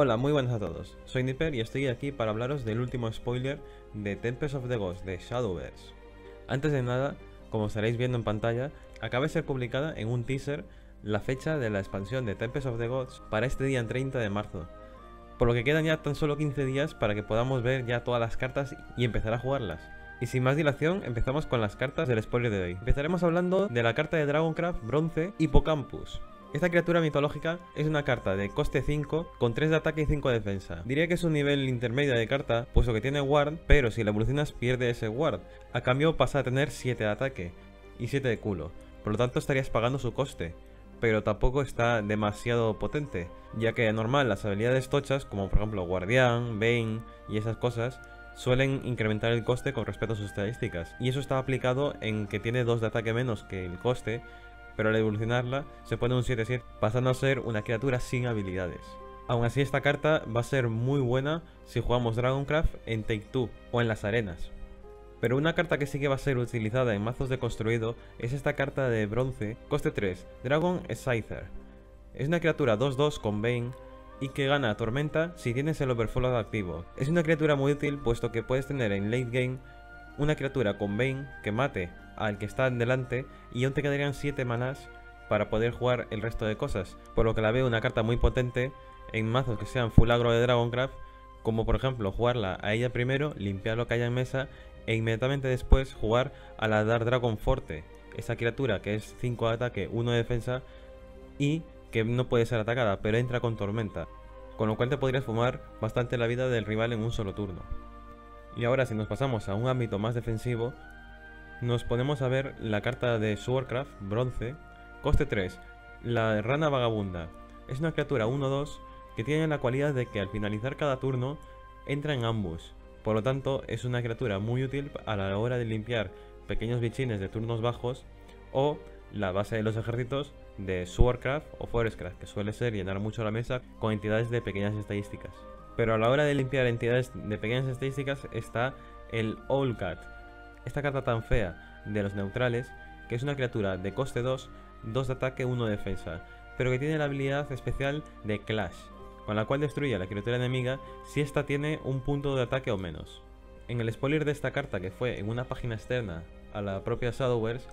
Hola, muy buenas a todos. Soy Nipper y estoy aquí para hablaros del último spoiler de Tempest of the Ghost de Shadowverse. Antes de nada, como estaréis viendo en pantalla, acaba de ser publicada en un teaser la fecha de la expansión de Tempest of the Gods para este día 30 de marzo. Por lo que quedan ya tan solo 15 días para que podamos ver ya todas las cartas y empezar a jugarlas. Y sin más dilación, empezamos con las cartas del spoiler de hoy. Empezaremos hablando de la carta de Dragoncraft Bronce Hippocampus. Esta criatura mitológica es una carta de coste 5 con 3 de ataque y 5 de defensa. Diría que es un nivel intermedio de carta, puesto que tiene ward, pero si la evolucionas pierde ese ward. A cambio pasa a tener 7 de ataque y 7 de culo, por lo tanto estarías pagando su coste. Pero tampoco está demasiado potente, ya que normal las habilidades tochas, como por ejemplo Guardián, Bane y esas cosas, suelen incrementar el coste con respecto a sus estadísticas. Y eso está aplicado en que tiene 2 de ataque menos que el coste, pero al evolucionarla se pone un 7-7, pasando a ser una criatura sin habilidades. Aún así esta carta va a ser muy buena si jugamos Dragoncraft en Take 2 o en las arenas. Pero una carta que sí que va a ser utilizada en mazos de construido es esta carta de bronce, coste 3, Dragon Scyther. Es una criatura 2-2 con Bane y que gana Tormenta si tienes el Overflow activo. Es una criatura muy útil puesto que puedes tener en late game una criatura con Bane que mate al que está delante y aún te quedarían 7 manas para poder jugar el resto de cosas. Por lo que la veo una carta muy potente en mazos que sean full agro de Dragoncraft, como por ejemplo jugarla a ella primero, limpiar lo que haya en mesa e inmediatamente después jugar a la Dark Dragon Forte, esa criatura que es 5 de ataque, 1 de defensa y que no puede ser atacada, pero entra con tormenta, con lo cual te podrías fumar bastante la vida del rival en un solo turno. Y ahora si nos pasamos a un ámbito más defensivo, nos ponemos a ver la carta de Swordcraft, bronce, coste 3, la rana vagabunda. Es una criatura 1-2 que tiene la cualidad de que al finalizar cada turno entra en ambush. Por lo tanto, es una criatura muy útil a la hora de limpiar pequeños bichines de turnos bajos o la base de los ejércitos de Swordcraft o Forestcraft, que suele ser llenar mucho la mesa con entidades de pequeñas estadísticas. Pero a la hora de limpiar entidades de pequeñas estadísticas está el Cat esta carta tan fea de los neutrales, que es una criatura de coste 2, 2 de ataque, 1 de defensa, pero que tiene la habilidad especial de Clash, con la cual destruye a la criatura enemiga si ésta tiene un punto de ataque o menos. En el spoiler de esta carta, que fue en una página externa a la propia Shadowverse,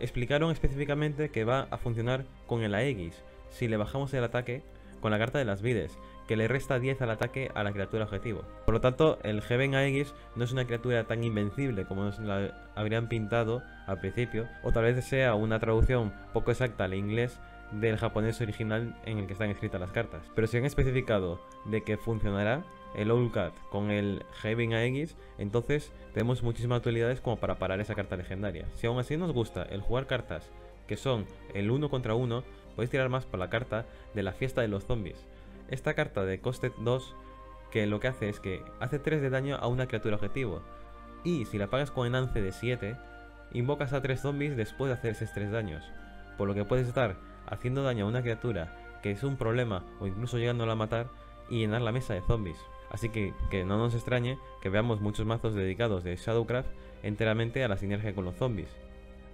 explicaron específicamente que va a funcionar con el Aegis, si le bajamos el ataque con la carta de las vides, que le resta 10 al ataque a la criatura objetivo. Por lo tanto, el Heaven Aegis no es una criatura tan invencible como nos la habrían pintado al principio, o tal vez sea una traducción poco exacta al inglés del japonés original en el que están escritas las cartas. Pero si han especificado de que funcionará el Old Cat con el Heaven Aegis, entonces tenemos muchísimas utilidades como para parar esa carta legendaria. Si aún así nos gusta el jugar cartas que son el uno contra uno, podéis tirar más por la carta de la fiesta de los zombies esta carta de coste 2 que lo que hace es que hace 3 de daño a una criatura objetivo. Y si la pagas con enance de 7, invocas a 3 zombies después de hacer esos 3 daños. Por lo que puedes estar haciendo daño a una criatura que es un problema o incluso llegándola a matar y llenar la mesa de zombies. Así que que no nos extrañe que veamos muchos mazos dedicados de Shadowcraft enteramente a la sinergia con los zombies.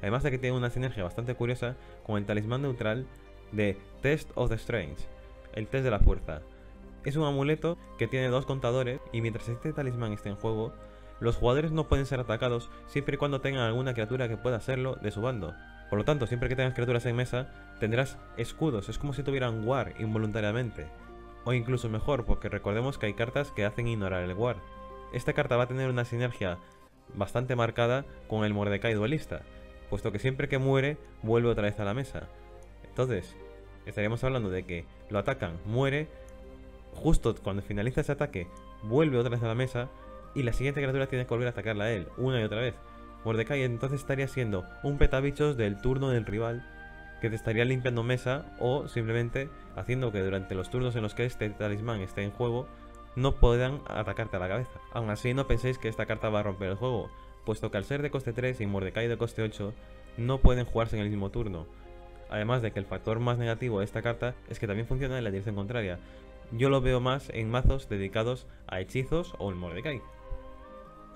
Además de que tiene una sinergia bastante curiosa con el talismán neutral de Test of the Strange, el test de la fuerza. Es un amuleto que tiene dos contadores y mientras este talismán esté en juego, los jugadores no pueden ser atacados siempre y cuando tengan alguna criatura que pueda hacerlo de su bando. Por lo tanto, siempre que tengas criaturas en mesa, tendrás escudos, es como si tuvieran war involuntariamente. O incluso mejor, porque recordemos que hay cartas que hacen ignorar el war. Esta carta va a tener una sinergia bastante marcada con el Mordecai duelista, puesto que siempre que muere, vuelve otra vez a la mesa. Entonces, estaríamos hablando de que lo atacan, muere, justo cuando finaliza ese ataque, vuelve otra vez a la mesa y la siguiente criatura tiene que volver a atacarla a él, una y otra vez. Mordecai entonces estaría siendo un petabichos del turno del rival que te estaría limpiando mesa o simplemente haciendo que durante los turnos en los que este talismán esté en juego no puedan atacarte a la cabeza. Aún así no penséis que esta carta va a romper el juego, puesto que al ser de coste 3 y Mordecai de coste 8 no pueden jugarse en el mismo turno. Además de que el factor más negativo de esta carta es que también funciona en la dirección contraria. Yo lo veo más en mazos dedicados a hechizos o el Mordecai.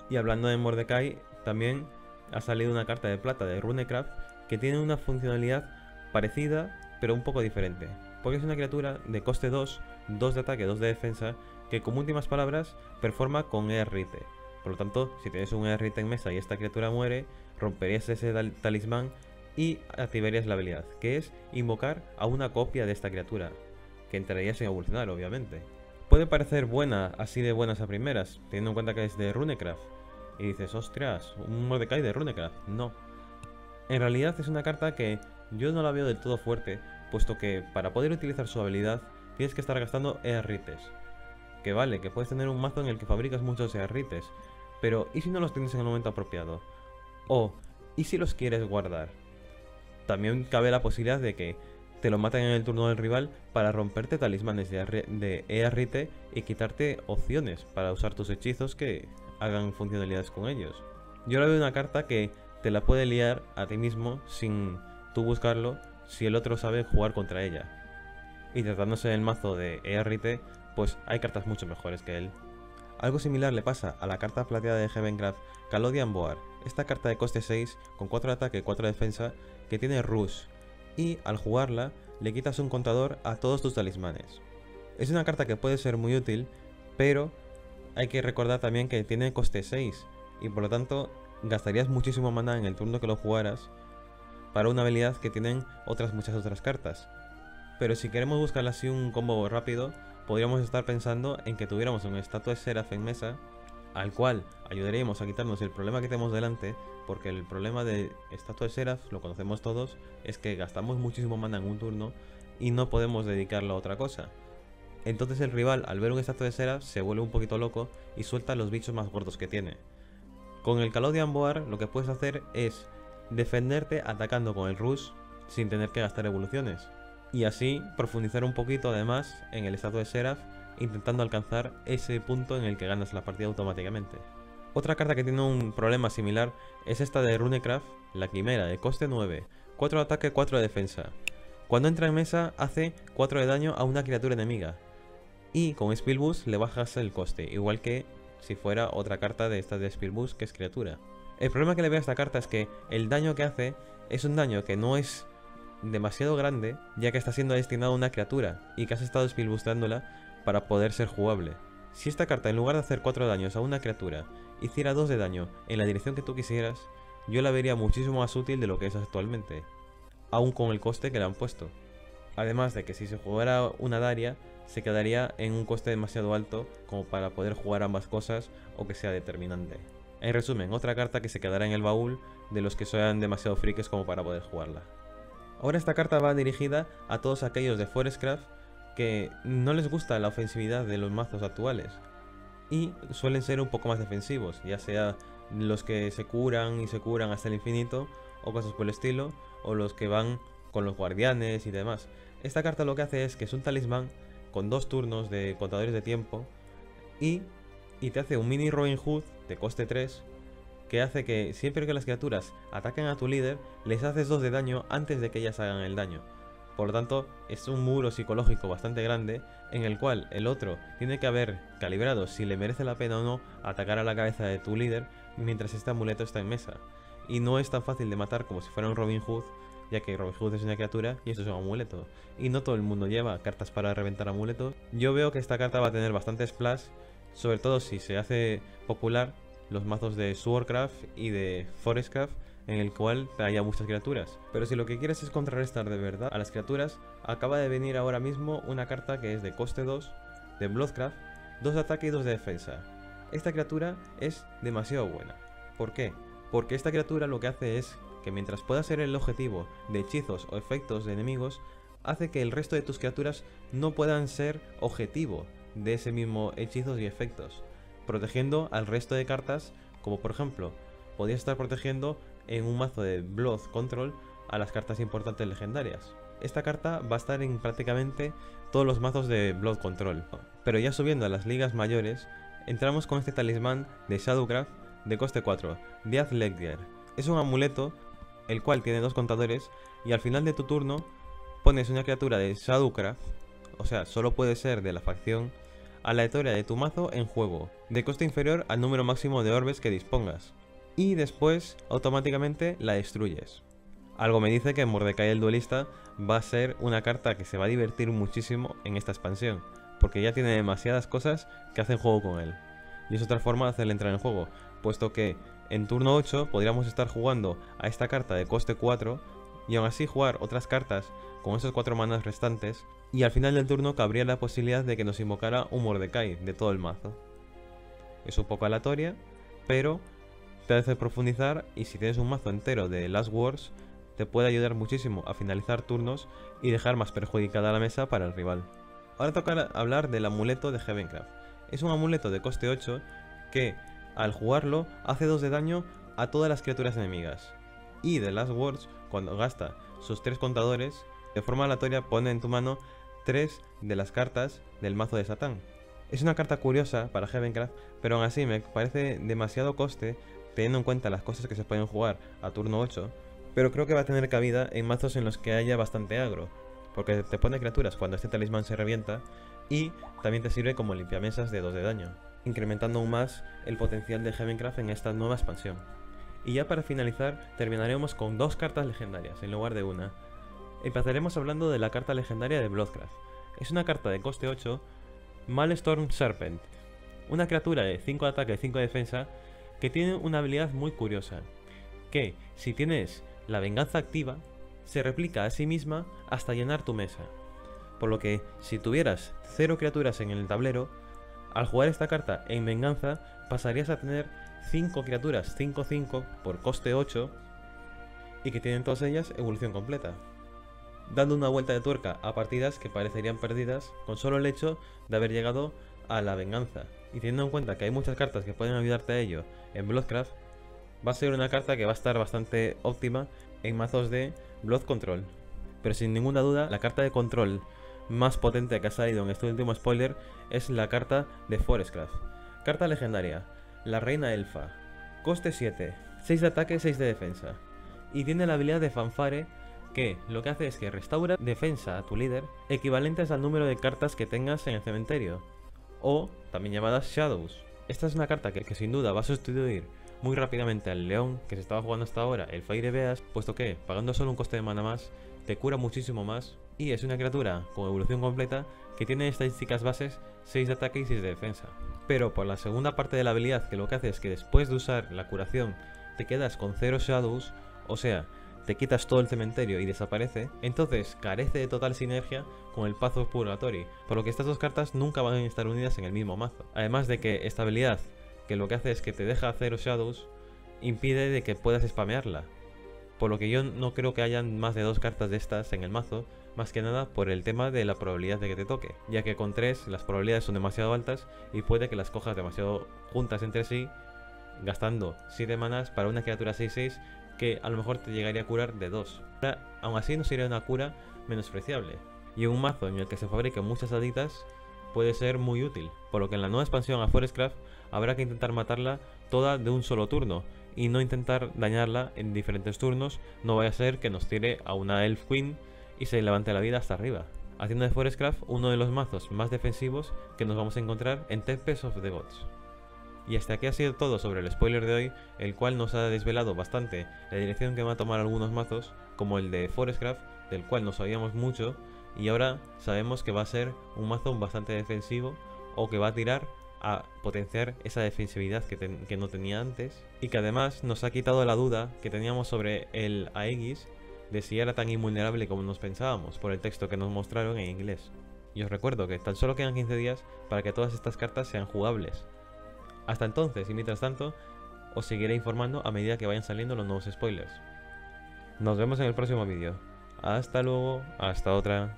Y hablando de Mordecai, también ha salido una carta de plata de Runecraft que tiene una funcionalidad parecida pero un poco diferente. Porque es una criatura de coste 2 2 de ataque, 2 de defensa, que como últimas palabras performa con Errite. Por lo tanto, si tienes un Errite en mesa y esta criatura muere, romperías ese talismán y activarías la habilidad, que es invocar a una copia de esta criatura, que entraría sin evolucionar, obviamente. Puede parecer buena, así de buenas a primeras, teniendo en cuenta que es de Runecraft. Y dices, ostras, un Mordecai de Runecraft. No. En realidad es una carta que yo no la veo del todo fuerte, puesto que para poder utilizar su habilidad tienes que estar gastando Earrites. Que vale, que puedes tener un mazo en el que fabricas muchos Earrites, pero ¿y si no los tienes en el momento apropiado? O, ¿y si los quieres guardar? También cabe la posibilidad de que te lo maten en el turno del rival para romperte talismanes de Earrite y quitarte opciones para usar tus hechizos que hagan funcionalidades con ellos. Yo le veo una carta que te la puede liar a ti mismo sin tú buscarlo si el otro sabe jugar contra ella. Y tratándose del mazo de ERT, pues hay cartas mucho mejores que él. Algo similar le pasa a la carta plateada de Heavencraft Calodian Boar, esta carta de coste 6 con 4 de ataque y 4 de defensa que tiene Rush y al jugarla le quitas un contador a todos tus talismanes. Es una carta que puede ser muy útil, pero hay que recordar también que tiene coste 6 y por lo tanto gastarías muchísimo mana en el turno que lo jugaras para una habilidad que tienen otras muchas otras cartas. Pero si queremos buscar así un combo rápido, podríamos estar pensando en que tuviéramos un estatua de Seraph en mesa, al cual ayudaríamos a quitarnos el problema que tenemos delante, porque el problema de estatua de Seraph, lo conocemos todos, es que gastamos muchísimo mana en un turno y no podemos dedicarlo a otra cosa. Entonces el rival, al ver un estatua de Seraph, se vuelve un poquito loco y suelta los bichos más gordos que tiene. Con el Calodian Boar lo que puedes hacer es defenderte atacando con el Rush sin tener que gastar evoluciones. Y así profundizar un poquito además en el estado de Seraph intentando alcanzar ese punto en el que ganas la partida automáticamente. Otra carta que tiene un problema similar es esta de Runecraft, la Quimera, de coste 9, 4 de ataque, 4 de defensa. Cuando entra en mesa hace 4 de daño a una criatura enemiga. Y con Spellboost le bajas el coste, igual que si fuera otra carta de esta de Spellboost que es criatura. El problema que le veo a esta carta es que el daño que hace es un daño que no es demasiado grande, ya que está siendo destinado a una criatura y que has estado spellboostándola para poder ser jugable. Si esta carta en lugar de hacer 4 daños a una criatura hiciera 2 de daño en la dirección que tú quisieras, yo la vería muchísimo más útil de lo que es actualmente, aún con el coste que le han puesto. Además de que si se jugara una Daria, se quedaría en un coste demasiado alto como para poder jugar ambas cosas o que sea determinante. En resumen, otra carta que se quedará en el baúl de los que sean demasiado frikes como para poder jugarla. Ahora esta carta va dirigida a todos aquellos de Forestcraft que no les gusta la ofensividad de los mazos actuales y suelen ser un poco más defensivos, ya sea los que se curan y se curan hasta el infinito o cosas por el estilo, o los que van con los guardianes y demás. Esta carta lo que hace es que es un talismán con dos turnos de contadores de tiempo y te hace un mini Robin Hood de coste 3 que hace que siempre que las criaturas ataquen a tu líder, les haces 2 de daño antes de que ellas hagan el daño. Por lo tanto, es un muro psicológico bastante grande en el cual el otro tiene que haber calibrado si le merece la pena o no atacar a la cabeza de tu líder mientras este amuleto está en mesa. Y no es tan fácil de matar como si fuera un Robin Hood, ya que Robin Hood es una criatura y esto es un amuleto. Y no todo el mundo lleva cartas para reventar amuletos. Yo veo que esta carta va a tener bastante splash sobre todo si se hace popular los mazos de Swordcraft y de Forestcraft en el cual haya muchas criaturas. Pero si lo que quieres es contrarrestar de verdad a las criaturas, acaba de venir ahora mismo una carta que es de coste 2, de Bloodcraft, 2 de ataque y 2 de defensa. Esta criatura es demasiado buena. ¿Por qué? Porque esta criatura lo que hace es que mientras pueda ser el objetivo de hechizos o efectos de enemigos, hace que el resto de tus criaturas no puedan ser objetivo de ese mismo hechizos y efectos, protegiendo al resto de cartas, como por ejemplo, podía estar protegiendo en un mazo de Blood Control a las cartas importantes legendarias. Esta carta va a estar en prácticamente todos los mazos de Blood Control. Pero ya subiendo a las ligas mayores, entramos con este talismán de Shadowcraft de coste 4, Death Ledger. Es un amuleto el cual tiene dos contadores y al final de tu turno pones una criatura de Shadowcraft o sea, solo puede ser de la facción aleatoria de tu mazo en juego, de coste inferior al número máximo de orbes que dispongas, y después automáticamente la destruyes. Algo me dice que Mordecai el Duelista va a ser una carta que se va a divertir muchísimo en esta expansión, porque ya tiene demasiadas cosas que hacen juego con él. Y es otra forma de hacerle entrar en juego, puesto que en turno 8 podríamos estar jugando a esta carta de coste 4 y aún así jugar otras cartas con esos 4 manas restantes y al final del turno cabría la posibilidad de que nos invocara un Mordecai de todo el mazo. Es un poco aleatoria, pero te hace profundizar y si tienes un mazo entero de Last Wars te puede ayudar muchísimo a finalizar turnos y dejar más perjudicada la mesa para el rival. Ahora toca hablar del amuleto de Heavencraft. Es un amuleto de coste 8 que al jugarlo hace 2 de daño a todas las criaturas enemigas. Y The Last Words, cuando gasta sus 3 contadores, de forma aleatoria pone en tu mano 3 de las cartas del mazo de Satán. Es una carta curiosa para Heavencraft, pero aún así me parece demasiado coste teniendo en cuenta las cosas que se pueden jugar a turno 8 pero creo que va a tener cabida en mazos en los que haya bastante agro, porque te pone criaturas cuando este talismán se revienta y también te sirve como limpiamesas de 2 de daño, incrementando aún más el potencial de Heavencraft en esta nueva expansión. Y ya para finalizar, terminaremos con dos cartas legendarias en lugar de una. Empezaremos hablando de la carta legendaria de Bloodcraft. Es una carta de coste 8, Malstorm Serpent, una criatura de 5 ataque y 5 de defensa que tiene una habilidad muy curiosa, que si tienes la venganza activa se replica a sí misma hasta llenar tu mesa. Por lo que si tuvieras 0 criaturas en el tablero, al jugar esta carta en venganza pasarías a tener 5 criaturas 5-5 por coste 8 y que tienen todas ellas evolución completa, dando una vuelta de tuerca a partidas que parecerían perdidas con solo el hecho de haber llegado a la venganza. Y teniendo en cuenta que hay muchas cartas que pueden ayudarte a ello en Bloodcraft, va a ser una carta que va a estar bastante óptima en mazos de Blood Control. Pero sin ninguna duda, la carta de control más potente que ha salido en este último spoiler es la carta de Forestcraft. Carta legendaria, la Reina Elfa. Coste 7, 6 de ataque, 6 de defensa. Y tiene la habilidad de Fanfare que lo que hace es que restaura defensa a tu líder equivalentes al número de cartas que tengas en el cementerio. O también llamadas Shadows. Esta es una carta que, sin duda va a sustituir muy rápidamente al león que se estaba jugando hasta ahora, el Fire Beast, puesto que pagando solo un coste de mana más, te cura muchísimo más y es una criatura con evolución completa que tiene estadísticas bases 6 de ataque y 6 de defensa. Pero por la segunda parte de la habilidad que lo que hace es que después de usar la curación te quedas con 0 Shadows, o sea, te quitas todo el cementerio y desaparece, entonces carece de total sinergia con el Path of Purgatory, por lo que estas dos cartas nunca van a estar unidas en el mismo mazo. Además de que esta habilidad que lo que hace es que te deja hacer Shadows, impide de que puedas spamearla. Por lo que yo no creo que hayan más de dos cartas de estas en el mazo, más que nada por el tema de la probabilidad de que te toque, ya que con tres las probabilidades son demasiado altas y puede que las cojas demasiado juntas entre sí, gastando 7 manas para una criatura 6-6 que a lo mejor te llegaría a curar de 2. Aún así no sería una cura menospreciable. Y un mazo en el que se fabriquen muchas aditas puede ser muy útil, por lo que en la nueva expansión a Forestcraft habrá que intentar matarla toda de un solo turno y no intentar dañarla en diferentes turnos, no vaya a ser que nos tire a una Elf Queen y se levante la vida hasta arriba. Haciendo de Forestcraft uno de los mazos más defensivos que nos vamos a encontrar en Tempest of the Gods. Y hasta aquí ha sido todo sobre el spoiler de hoy, el cual nos ha desvelado bastante la dirección que van a tomar algunos mazos, como el de Forestcraft, del cual no sabíamos mucho, y ahora sabemos que va a ser un mazo bastante defensivo o que va a tirar a potenciar esa defensividad que, no tenía antes y que además nos ha quitado la duda que teníamos sobre el Aegis de si era tan invulnerable como nos pensábamos por el texto que nos mostraron en inglés. Y os recuerdo que tan solo quedan 15 días para que todas estas cartas sean jugables. Hasta entonces y mientras tanto, os seguiré informando a medida que vayan saliendo los nuevos spoilers. Nos vemos en el próximo vídeo. Hasta luego, hasta otra.